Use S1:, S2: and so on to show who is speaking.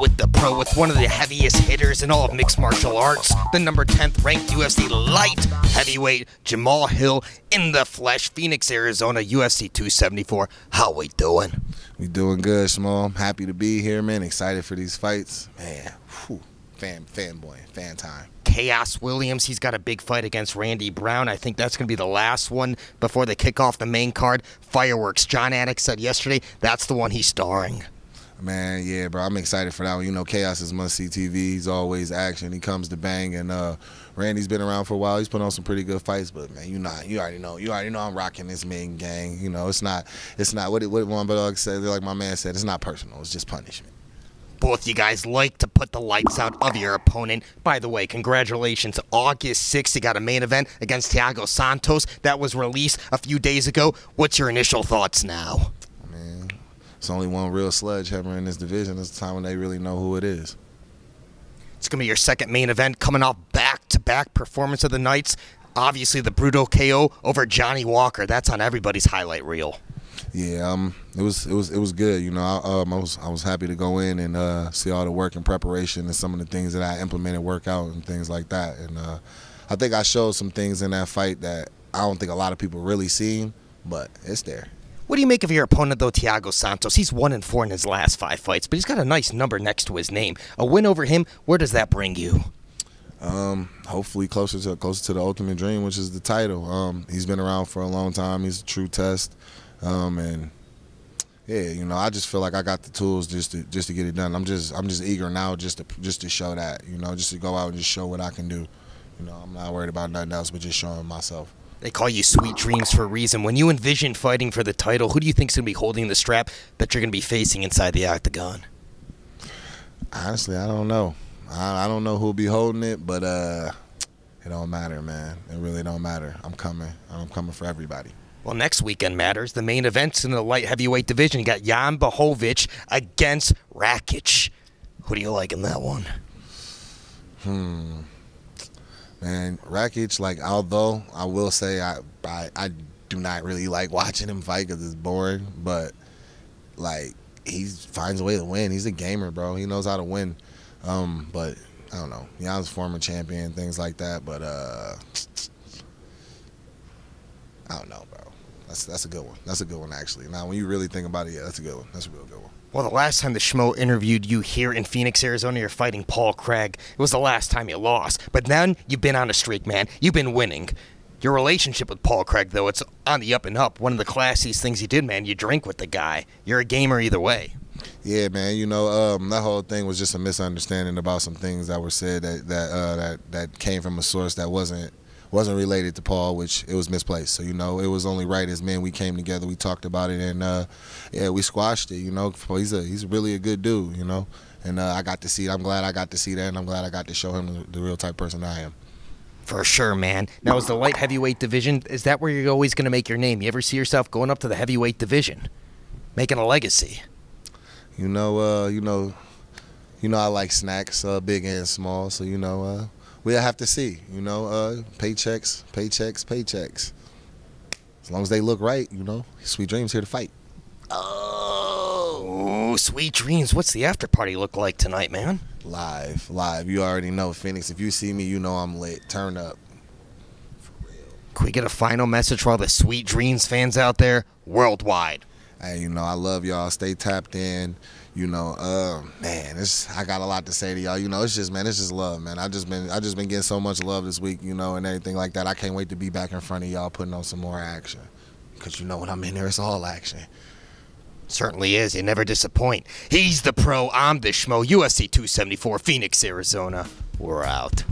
S1: With the pro with one of the heaviest hitters in all of mixed martial arts. The number 10th ranked UFC light heavyweight Jamahal Hill in the flesh, Phoenix, Arizona, UFC 274. How we doing?
S2: We doing good. I'm happy to be here, man. Excited for these fights. Man, whew, fan fanboy, fan time.
S1: Khaos Williams, he's got a big fight against Randy Brown. I think that's going to be the last one before they kick off the main card. Fireworks. Jon Anik said yesterday that's the one he's starring.
S2: Man, yeah, bro, I'm excited for that one. You know, Khaos is must see TV. He's always action. He comes to bang, and uh, Randy's been around for a while. He's put on some pretty good fights, but man, you know, you already know, you already know, I'm rocking this main gang. You know, it's not, it's not what it, what one but said, like my man said, it's not personal. It's just punishment.
S1: Both you guys like to put the lights out of your opponent. By the way, congratulations. August 6th, you got a main event against Thiago Santos that was released a few days ago. What's your initial thoughts now?
S2: It's only one real sledgehammer in this division. It's the time when they really know who it is.
S1: It's going to be your second main event coming off back to back performance of the nights. Obviously, the brutal KO over Johnny Walker. That's on everybody's highlight reel.
S2: Yeah, um, it was it was it was good. You know, I, um, I was I was happy to go in and uh, see all the work and preparation and some of the things that I implemented, workout and things like that. And uh, I think I showed some things in that fight that I don't think a lot of people really seen, but it's there.
S1: What do you make of your opponent, though, Thiago Santos? He's one and four in his last five fights, but he's got a nice number next to his name. A win over him, where does that bring you?
S2: Um, hopefully closer to closer to the ultimate dream, which is the title. Um, he's been around for a long time. He's a true test, um, and yeah, you know, I just feel like I got the tools just to just to get it done. I'm just I'm just eager now just to just to show that, you know, just to go out and just show what I can do. You know, I'm not worried about nothing else but just showing myself.
S1: They call you Sweet Dreams for a reason. When you envision fighting for the title, who do you think's going to be holding the strap that you're going to be facing inside the octagon?
S2: Honestly, I don't know. I, I don't know who'll be holding it, but uh, it don't matter, man. It really don't matter. I'm coming. I'm coming for everybody.
S1: Well, next weekend matters. The main events in the light heavyweight division. You got Jan Blachowicz against Rakic. Who do you like in that one?
S2: Hmm. Man, Rakic, like, although I will say I, I, I do not really like watching him fight because it's boring, but like he finds a way to win. He's a gamer, bro. He knows how to win. Um, but I don't know. Was former champion, things like that. But uh, I don't know, bro. That's that's a good one. That's a good one, actually. Now, when you really think about it, yeah, that's a good one. That's a real good one.
S1: Well, the last time the Schmo interviewed you here in Phoenix, Arizona, you're fighting Paul Craig. It was the last time you lost. But then you've been on a streak, man. You've been winning. Your relationship with Paul Craig, though, it's on the up and up. One of the classiest things you did, man, you drink with the guy. You're a gamer either way.
S2: Yeah, man. You know, um, that whole thing was just a misunderstanding about some things that were said that that uh, that that came from a source that wasn't wasn't related to Paul, which it was misplaced. So you know, it was only right as men we came together, we talked about it, and uh, yeah, we squashed it. You know, he's a he's really a good dude. You know, and uh, I got to see. it. I'm glad I got to see that, and I'm glad I got to show him the, the real type person I am.
S1: For sure, man. Now, is the light heavyweight division is that where you're always going to make your name? You ever see yourself going up to the heavyweight division, making a legacy?
S2: You know, uh, you know, you know, I like snacks, uh, big and small. So you know, uh, we'll have to see. You know, uh, paychecks, paychecks, paychecks. As long as they look right, you know, Sweet Dreams here to fight.
S1: Oh, sweet dreams. What's the after party look like tonight, man?
S2: Live, live. You already know, Phoenix. If you see me, you know I'm lit. Turn up.
S1: Can we get a final message for all the sweet dreams fans out there worldwide?
S2: Hey, you know, I love y'all. Stay tapped in you know, uh, man, it's I got a lot to say to y'all. You know, it's just man, it's just love, man. I just been I just been getting so much love this week, you know, and everything like that. I can't wait to be back in front of y'all putting on some more action. Cause you know when I'm in there, it's all action.
S1: Certainly is. You never disappoint. He's the pro. I'm the schmo. UFC 274, Phoenix, Arizona. We're out.